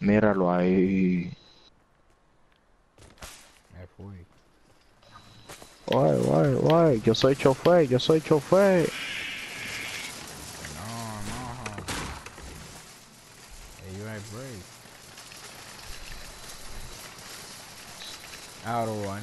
Míralo ahí. Me fui. Oye, oye, oye, yo soy chofer, yo soy chofer. No, no. Hey, you ain't brave. Out of one.